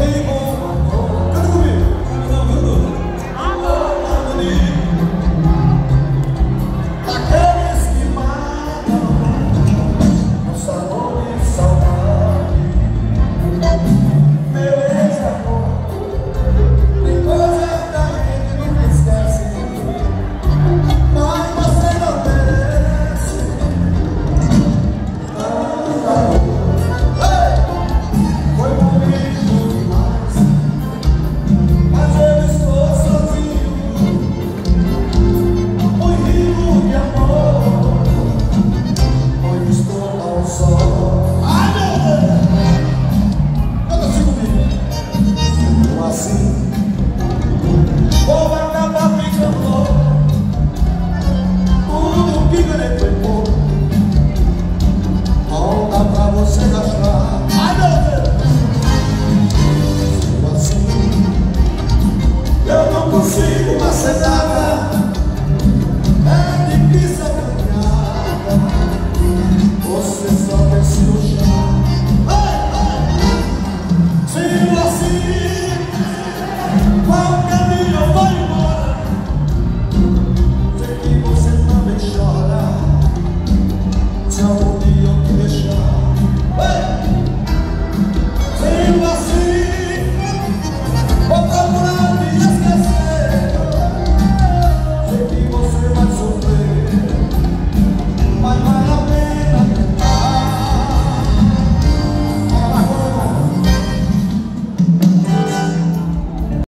digo Dígale, pues,